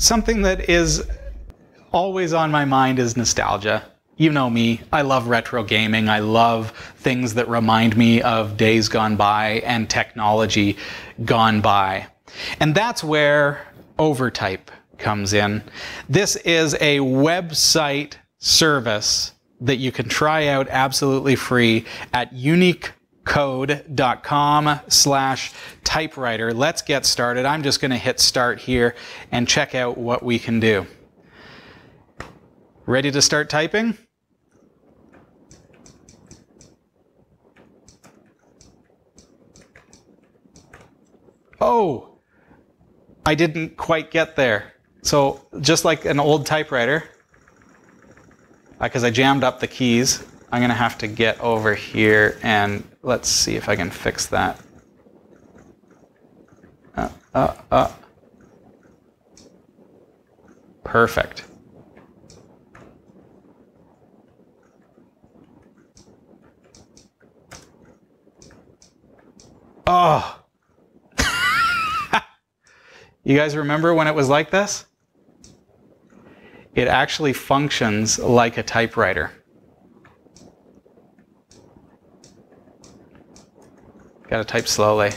something that is always on my mind is nostalgia. You know me, I love retro gaming. I love things that remind me of days gone by and technology gone by. And that's where Overtype comes in. This is a website service that you can try out absolutely free at uniqcode.com slash typewriter. Let's get started. I'm just going to hit start here and check out what we can do. Ready to start typing? Oh, I didn't quite get there. So just like an old typewriter, because I jammed up the keys, I'm going to have to get over here and let's see if I can fix that. Uh, uh, uh. Perfect. Oh. you guys remember when it was like this? It actually functions like a typewriter. Got to type slowly.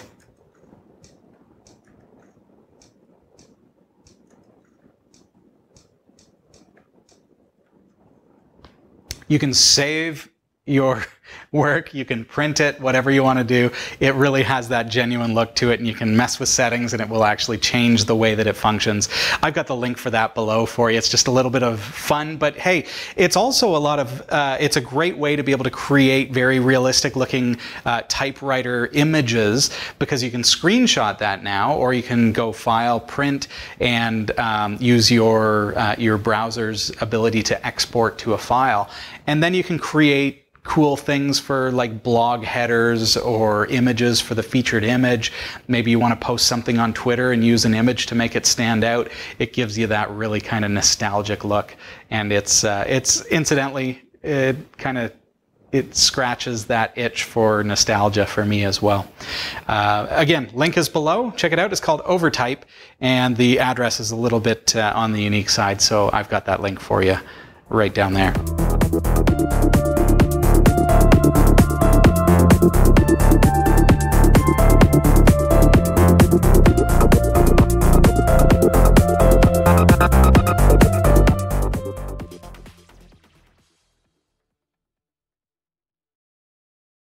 You can save your work. You can print it, whatever you want to do. It really has that genuine look to it, and you can mess with settings, and it will actually change the way that it functions. I've got the link for that below for you. It's just a little bit of fun, but hey, it's also a lot of, uh, it's a great way to be able to create very realistic looking uh, typewriter images because you can screenshot that now, or you can go file, print, and um, use your, uh, your browser's ability to export to a file. And then you can create cool things for like blog headers or images for the featured image. Maybe you want to post something on Twitter and use an image to make it stand out. It gives you that really kind of nostalgic look. And it's, uh, it's incidentally, it kind of it scratches that itch for nostalgia for me as well. Uh, again, link is below. Check it out. It's called Overtype, and the address is a little bit uh, on the unique side, so I've got that link for you right down there.